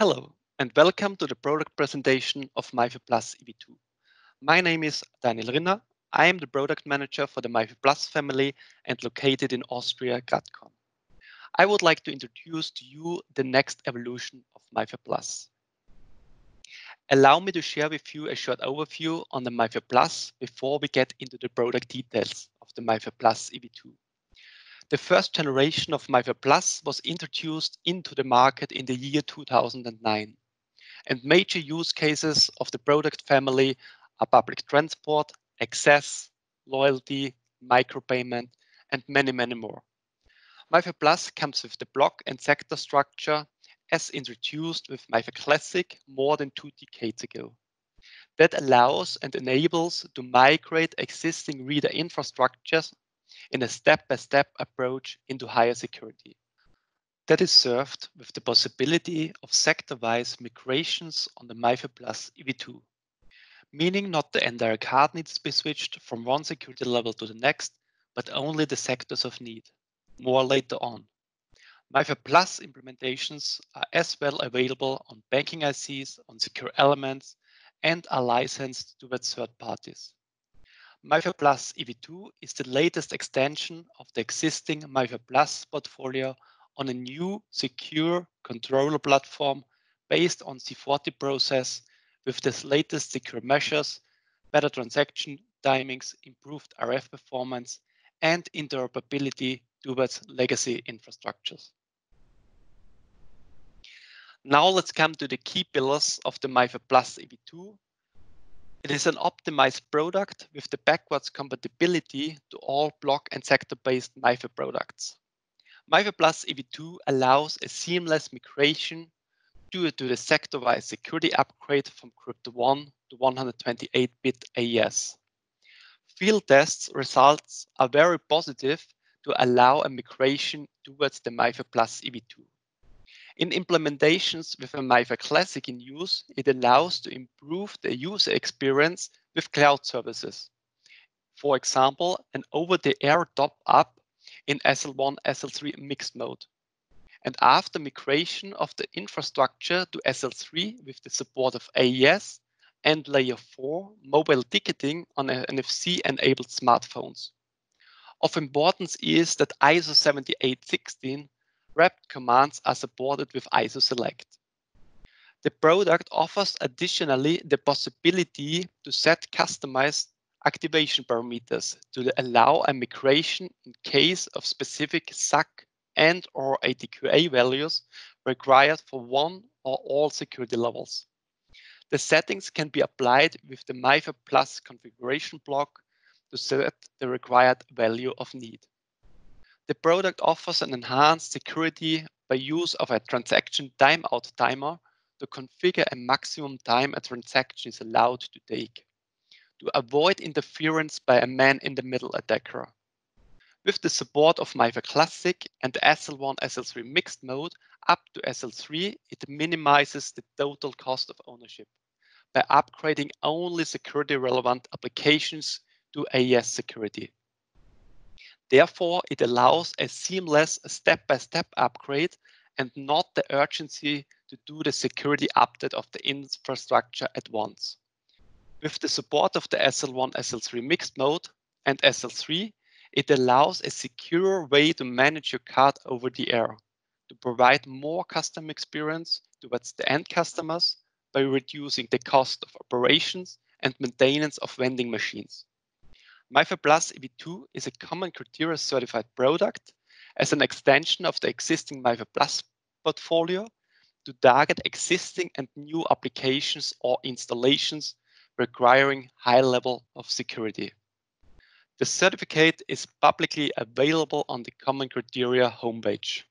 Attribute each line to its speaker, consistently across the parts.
Speaker 1: Hello, and welcome to the product presentation of MIFARE Plus EV2. My name is Daniel Rinner. I am the product manager for the MIFARE Plus family and located in Austria, Gratkorn. I would like to introduce to you the next evolution of MIFARE Plus. Allow me to share with you a short overview on the MIFARE Plus before we get into the product details of the MIFARE Plus EV2. The first generation of MIFARE Plus was introduced into the market in the year 2009. And major use cases of the product family are public transport, access, loyalty, micropayment, and many, many more. MIFARE Plus comes with the block and sector structure as introduced with MIFARE Classic more than two decades ago. That allows and enables to migrate existing reader infrastructures in a step-by-step approach into higher security. That is served with the possibility of sector-wise migrations on the MIFARE Plus EV2, meaning not the entire card needs to be switched from one security level to the next, but only the sectors of need. More later on. MIFARE Plus implementations are as well available on banking ICs, on secure elements, and are licensed towards third parties. Plus EV2 is the latest extension of the existing Plus portfolio on a new secure controller platform based on C40 process with the latest secure measures, better transaction timings, improved RF performance, and interoperability towards legacy infrastructures. Now let's come to the key pillars of the Plus EV2 it is an optimized product with the backwards compatibility to all block and sector-based MIFARE products. MIFARE Plus EV2 allows a seamless migration due to the sector-wise security upgrade from Crypto 1 to 128-bit AES. Field tests results are very positive to allow a migration towards the MIFARE Plus EV2. In implementations with a MIFARE Classic in use, it allows to improve the user experience with cloud services. For example, an over-the-air top-up in SL1, SL3 mixed mode. And after migration of the infrastructure to SL3 with the support of AES and layer 4 mobile ticketing on NFC-enabled smartphones. Of importance is that ISO 7816 wrapped commands are supported with ISO Select. The product offers additionally the possibility to set customized activation parameters to allow a migration in case of specific SAK and or ATQA values required for one or all security levels. The settings can be applied with the MIFARE Plus configuration block to set the required value of need. The product offers an enhanced security by use of a transaction timeout timer to configure a maximum time a transaction is allowed to take, to avoid interference by a man-in-the-middle attacker. With the support of MIFARE Classic and the SL1 SL3 mixed mode up to SL3, it minimizes the total cost of ownership by upgrading only security relevant applications to AES security. Therefore, it allows a seamless step-by-step -step upgrade and not the urgency to do the security update of the infrastructure at once. With the support of the SL1 SL3 mixed mode and SL3, it allows a secure way to manage your card over the air, to provide more custom experience towards the end customers by reducing the cost of operations and maintenance of vending machines. Plus EV2 is a common criteria certified product as an extension of the existing Plus portfolio to target existing and new applications or installations requiring high level of security. The certificate is publicly available on the Common Criteria homepage.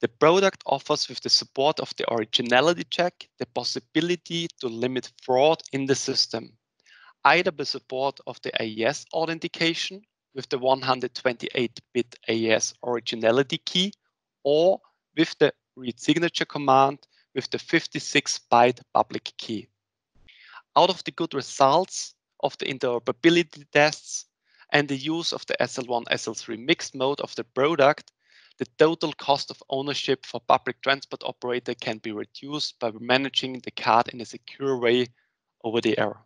Speaker 1: The product offers with the support of the originality check the possibility to limit fraud in the system either the support of the AES authentication with the 128-bit AES originality key or with the read signature command with the 56-byte public key. Out of the good results of the interoperability tests and the use of the SL1 SL3 mixed mode of the product, the total cost of ownership for public transport operator can be reduced by managing the card in a secure way over the air.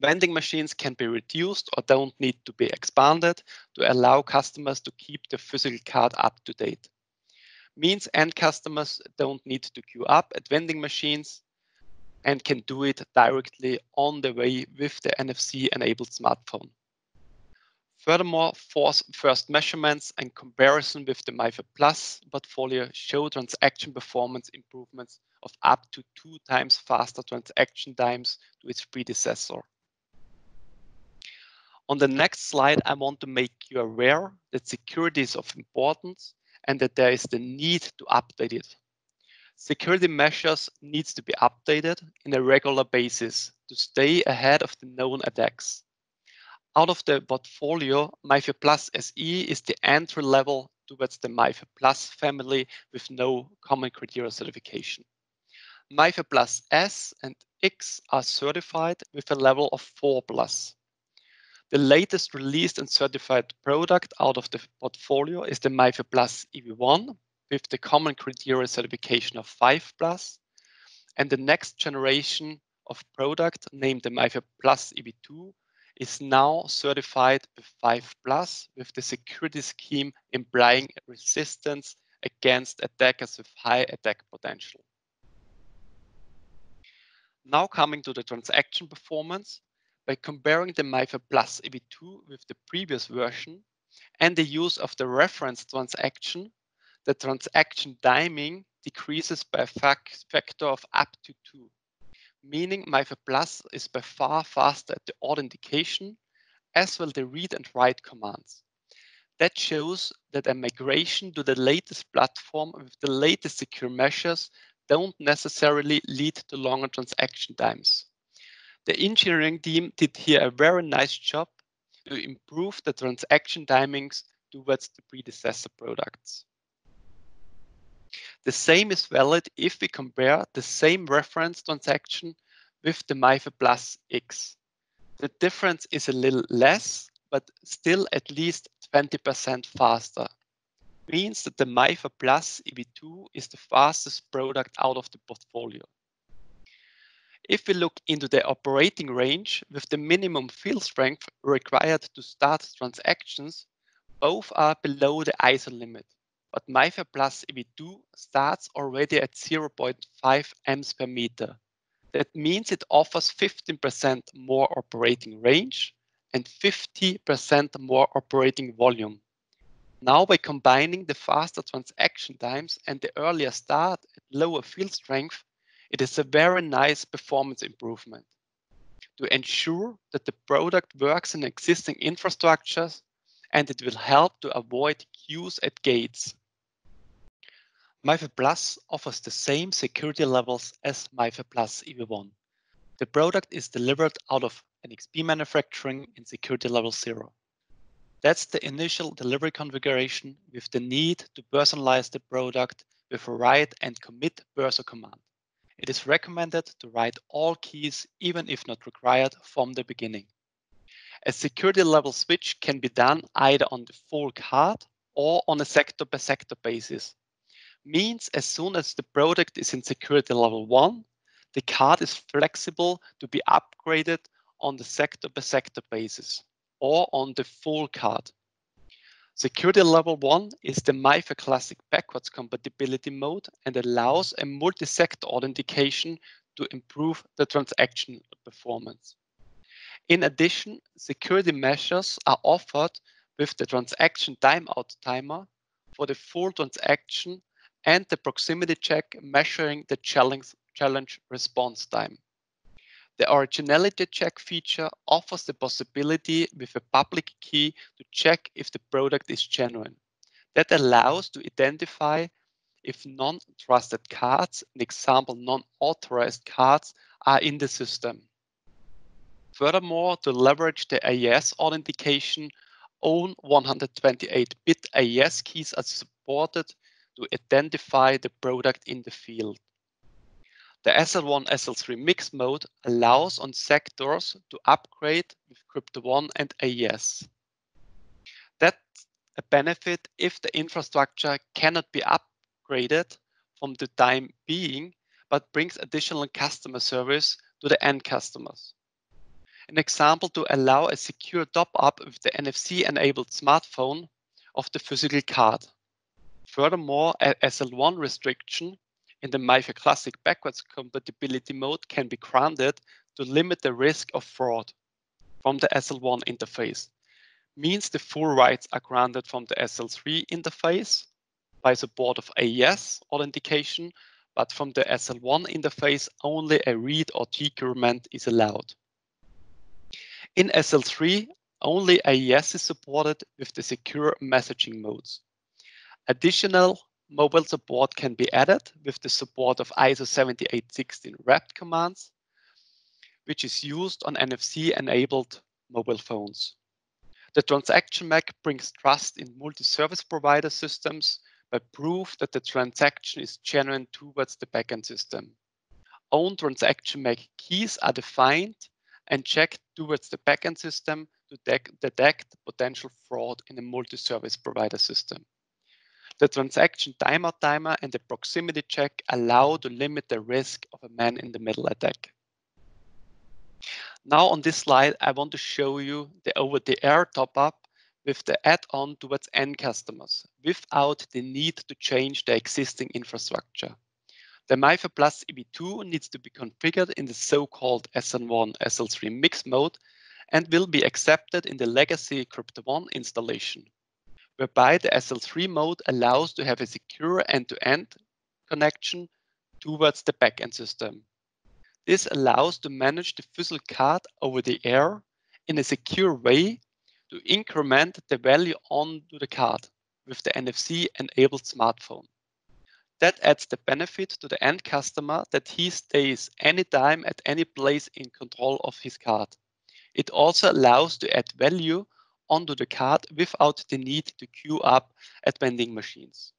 Speaker 1: Vending machines can be reduced or don't need to be expanded to allow customers to keep the physical card up to date. Means end customers don't need to queue up at vending machines and can do it directly on the way with the NFC enabled smartphone. Furthermore, first measurements and comparison with the MIFARE Plus portfolio show transaction performance improvements of up to two times faster transaction times to its predecessor. On the next slide, I want to make you aware that security is of importance and that there is the need to update it. Security measures needs to be updated in a regular basis to stay ahead of the known attacks. Out of the portfolio, MIFARE Plus SE is the entry level towards the MIFARE Plus family with no common criteria certification. MIFARE Plus S and X are certified with a level of 4 plus. The latest released and certified product out of the portfolio is the MIFARE Plus EV1 with the common criteria certification of 5 plus, and the next generation of product named the MIFARE Plus EV2 is now certified with 5 plus with the security scheme implying resistance against attackers with high attack potential. Now coming to the transaction performance, by comparing the MIFARE Plus EV2 with the previous version and the use of the reference transaction, the transaction timing decreases by a factor of up to 2 meaning MIFARE Plus is by far faster at the authentication as well the read and write commands. That shows that a migration to the latest platform with the latest secure measures don't necessarily lead to longer transaction times. The engineering team did here a very nice job to improve the transaction timings towards the predecessor products. The same is valid if we compare the same reference transaction with the MIFARE Plus X. The difference is a little less, but still at least 20% faster. Means that the MIFARE Plus EV2 is the fastest product out of the portfolio. If we look into the operating range with the minimum field strength required to start transactions, both are below the ISO limit but MIFARE Plus EV2 starts already at 0.5 amps per meter. That means it offers 15% more operating range and 50% more operating volume. Now by combining the faster transaction times and the earlier start at lower field strength, it is a very nice performance improvement. To ensure that the product works in existing infrastructures and it will help to avoid queues at gates. MIFARE Plus offers the same security levels as MIFARE Plus EV1. The product is delivered out of NXP manufacturing in security level 0. That's the initial delivery configuration with the need to personalize the product with a write and commit burster command. It is recommended to write all keys even if not required from the beginning. A security level switch can be done either on the full card or on a sector by sector basis means as soon as the product is in security level 1, the card is flexible to be upgraded on the sector by sector basis or on the full card. Security level 1 is the MIFARE Classic backwards compatibility mode and allows a multi-sector authentication to improve the transaction performance. In addition, security measures are offered with the transaction timeout timer for the full transaction and the proximity check measuring the challenge, challenge response time. The originality check feature offers the possibility with a public key to check if the product is genuine. That allows to identify if non-trusted cards, an example non-authorized cards, are in the system. Furthermore, to leverage the AES authentication, own 128-bit AES keys are supported to identify the product in the field. The SL1 SL3 mix mode allows on sectors to upgrade with Crypto One and AES. That's a benefit if the infrastructure cannot be upgraded from the time being, but brings additional customer service to the end customers. An example to allow a secure top-up with the NFC-enabled smartphone of the physical card. Furthermore, a SL1 restriction in the MIFARE Classic backwards compatibility mode can be granted to limit the risk of fraud from the SL1 interface. Means the full rights are granted from the SL3 interface by support of AES authentication, but from the SL1 interface, only a read or decrement is allowed. In SL3, only AES is supported with the secure messaging modes. Additional mobile support can be added with the support of ISO 7816 wrapped commands, which is used on NFC-enabled mobile phones. The transaction MAC brings trust in multi-service provider systems by proof that the transaction is genuine towards the backend system. Own transaction MAC keys are defined and checked towards the backend system to detect potential fraud in a multi-service provider system. The transaction timer timer and the proximity check allow to limit the risk of a man-in-the-middle attack. Now on this slide, I want to show you the over-the-air top-up with the add-on towards end customers without the need to change the existing infrastructure. The MIFARE Plus EV2 needs to be configured in the so-called SL1 SL3 mix mode and will be accepted in the legacy Crypto One installation whereby the SL3 mode allows to have a secure end-to-end connection towards the backend system. This allows to manage the physical card over the air in a secure way to increment the value onto the card with the NFC-enabled smartphone. That adds the benefit to the end customer that he stays anytime at any place in control of his card. It also allows to add value onto the card without the need to queue up at vending machines.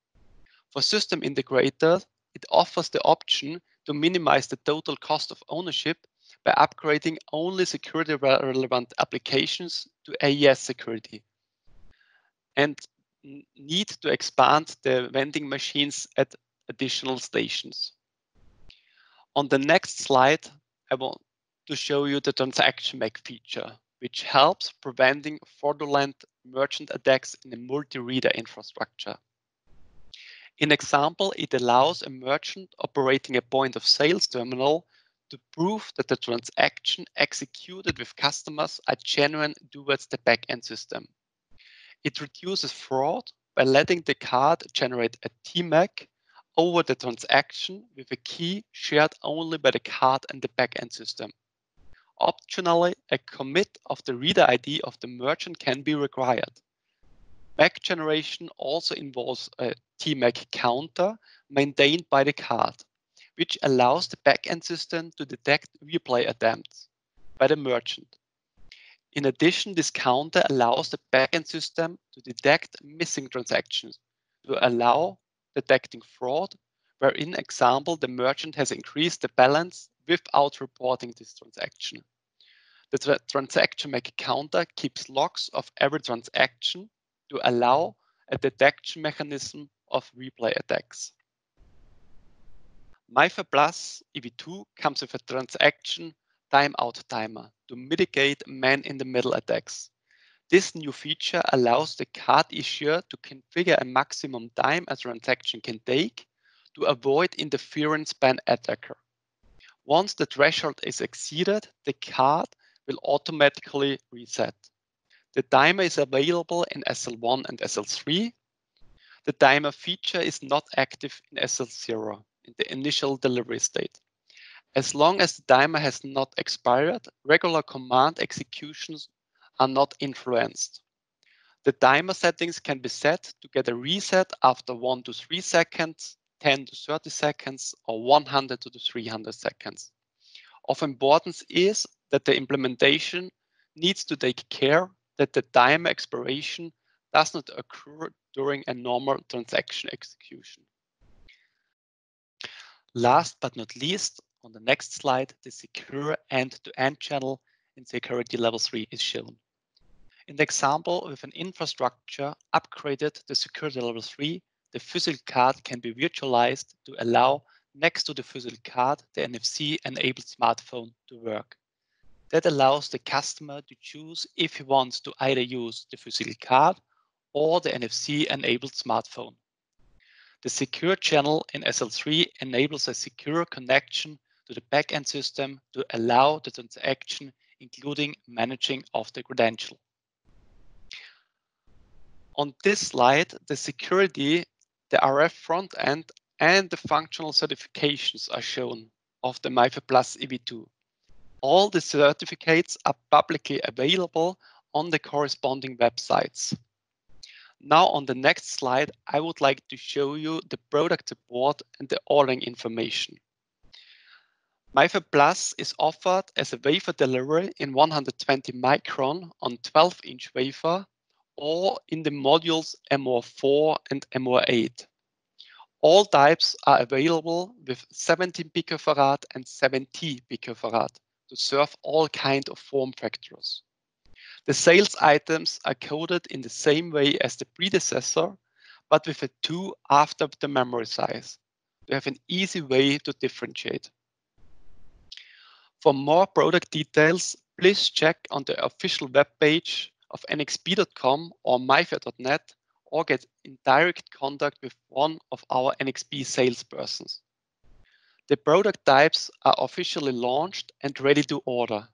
Speaker 1: For system integrators, it offers the option to minimize the total cost of ownership by upgrading only security relevant applications to AES security and need to expand the vending machines at additional stations. On the next slide, I want to show you the transaction MAC feature which helps preventing fraudulent merchant attacks in a multi-reader infrastructure. In example, it allows a merchant operating a point of sales terminal to prove that the transaction executed with customers are genuine towards the backend system. It reduces fraud by letting the card generate a TMAC over the transaction with a key shared only by the card and the backend system. Optionally, a commit of the reader ID of the merchant can be required. MAC generation also involves a TMAC counter maintained by the card, which allows the backend system to detect replay attempts by the merchant. In addition, this counter allows the backend system to detect missing transactions to allow detecting fraud, where in example, the merchant has increased the balance without reporting this transaction. The tra transaction MAC counter keeps logs of every transaction to allow a detection mechanism of replay attacks. MIFARE Plus EV2 comes with a transaction timeout timer to mitigate man-in-the-middle attacks. This new feature allows the card issuer to configure a maximum time a transaction can take to avoid interference by an attacker. Once the threshold is exceeded, the card will automatically reset. The timer is available in SL1 and SL3. The timer feature is not active in SL0 in the initial delivery state. As long as the timer has not expired, regular command executions are not influenced. The timer settings can be set to get a reset after 1 to 3 seconds, 10 to 30 seconds, or 100 to 300 seconds. Of importance is that the implementation needs to take care that the time expiration does not occur during a normal transaction execution. Last but not least, on the next slide, the secure end-to-end -end channel in security level 3 is shown. In the example with an infrastructure upgraded to security level 3, the physical card can be virtualized to allow next to the physical card the NFC-enabled smartphone to work. That allows the customer to choose if he wants to either use the physical card or the NFC-enabled smartphone. The secure channel in SL3 enables a secure connection to the backend system to allow the transaction, including managing of the credential. On this slide, the security, the RF front end, and the functional certifications are shown of the MIFARE Plus EV2. All the certificates are publicly available on the corresponding websites. Now on the next slide, I would like to show you the product support and the ordering information. MIFARE Plus is offered as a wafer delivery in 120 micron on 12 inch wafer or in the modules MOR4 and MOR8. All types are available with 17 picofarad and 70 picofarad to serve all kind of form factors. The sales items are coded in the same way as the predecessor, but with a 2 after the memory size. to have an easy way to differentiate. For more product details, please check on the official web page of nxp.com or mifare.net or get in direct contact with one of our NXP salespersons. The product types are officially launched and ready to order.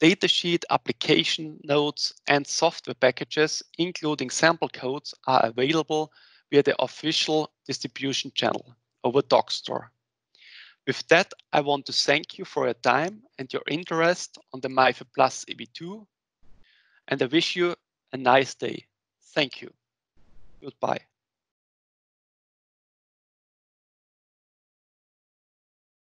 Speaker 1: Datasheet, application notes, and software packages, including sample codes, are available via the official distribution channel over DocStore. With that, I want to thank you for your time and your interest on the MIFARE Plus EV2, and I wish you a nice day. Thank you. Goodbye.